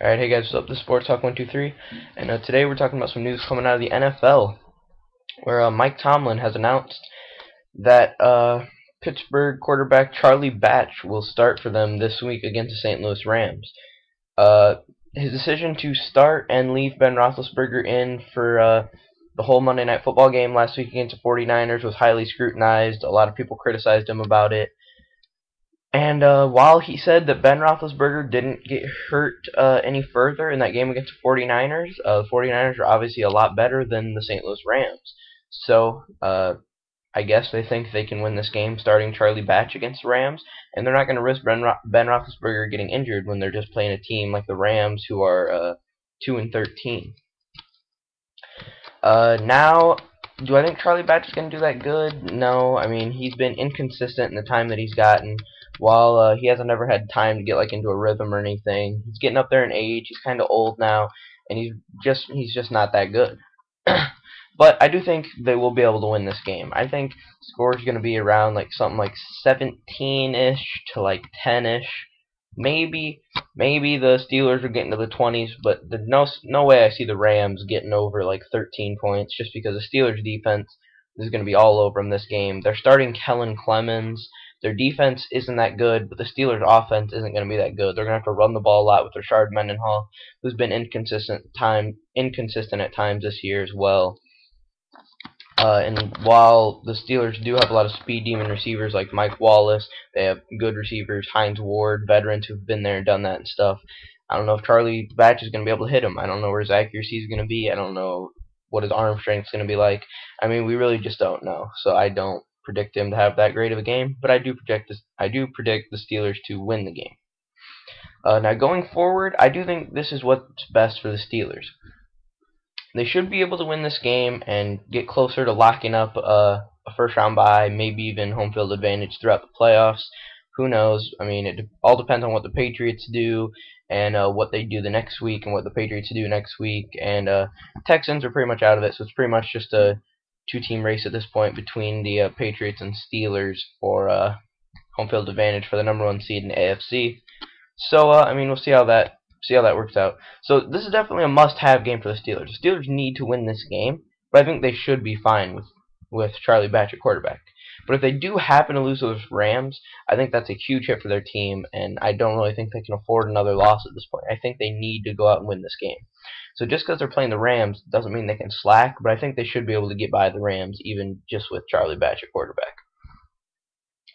Alright, hey guys, what's up? This is Sports Talk 123, and uh, today we're talking about some news coming out of the NFL, where uh, Mike Tomlin has announced that uh, Pittsburgh quarterback Charlie Batch will start for them this week against the St. Louis Rams. Uh, his decision to start and leave Ben Roethlisberger in for uh, the whole Monday Night Football game last week against the 49ers was highly scrutinized. A lot of people criticized him about it. And uh, while he said that Ben Roethlisberger didn't get hurt uh, any further in that game against the 49ers, uh, the 49ers are obviously a lot better than the St. Louis Rams. So uh, I guess they think they can win this game starting Charlie Batch against the Rams, and they're not going to risk Ben, Ro ben Roethlisberger getting injured when they're just playing a team like the Rams who are uh, 2 and 13. Uh, now, do I think Charlie Batch is going to do that good? No. I mean, he's been inconsistent in the time that he's gotten while uh, he hasn't ever had time to get like into a rhythm or anything. He's getting up there in age. He's kind of old now, and he's just he's just not that good. but I do think they will be able to win this game. I think score is going to be around like something like 17ish to like 10ish. Maybe maybe the Steelers are getting to the 20s, but the, no no way I see the Rams getting over like 13 points just because the Steelers defense is going to be all over them this game. They're starting Kellen Clemens. Their defense isn't that good, but the Steelers' offense isn't going to be that good. They're going to have to run the ball a lot with Rashard Mendenhall, who's been inconsistent time inconsistent at times this year as well. Uh, and while the Steelers do have a lot of speed demon receivers like Mike Wallace, they have good receivers, Hines Ward, veterans who've been there and done that and stuff. I don't know if Charlie Batch is going to be able to hit him. I don't know where his accuracy is going to be. I don't know what his arm strength is going to be like. I mean, we really just don't know. So I don't predict him to have that great of a game, but I do predict this. I do predict the Steelers to win the game. Uh, now going forward, I do think this is what's best for the Steelers. They should be able to win this game and get closer to locking up uh, a first round bye, maybe even home field advantage throughout the playoffs. Who knows? I mean, it all depends on what the Patriots do and uh, what they do the next week and what the Patriots do next week. And uh, Texans are pretty much out of it, so it's pretty much just a two-team race at this point between the uh, Patriots and Steelers for uh, home field advantage for the number one seed in AFC. So uh, I mean, we'll see how that see how that works out. So this is definitely a must-have game for the Steelers. The Steelers need to win this game, but I think they should be fine with with Charlie Batch at quarterback. But if they do happen to lose those Rams, I think that's a huge hit for their team, and I don't really think they can afford another loss at this point. I think they need to go out and win this game. So just because they're playing the Rams doesn't mean they can slack, but I think they should be able to get by the Rams even just with Charlie Batch at quarterback.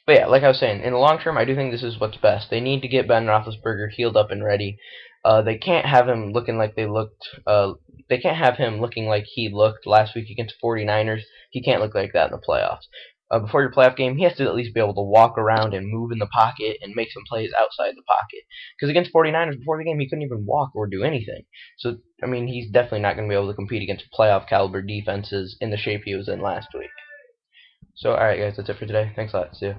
But yeah, like I was saying, in the long term, I do think this is what's best. They need to get Ben Roethlisberger healed up and ready. Uh, they can't have him looking like they looked. Uh, they can't have him looking like he looked last week against 49ers. He can't look like that in the playoffs uh, before your playoff game, he has to at least be able to walk around and move in the pocket and make some plays outside the pocket. Because against 49ers, before the game, he couldn't even walk or do anything. So, I mean, he's definitely not going to be able to compete against playoff caliber defenses in the shape he was in last week. So, alright guys, that's it for today. Thanks a lot. See you.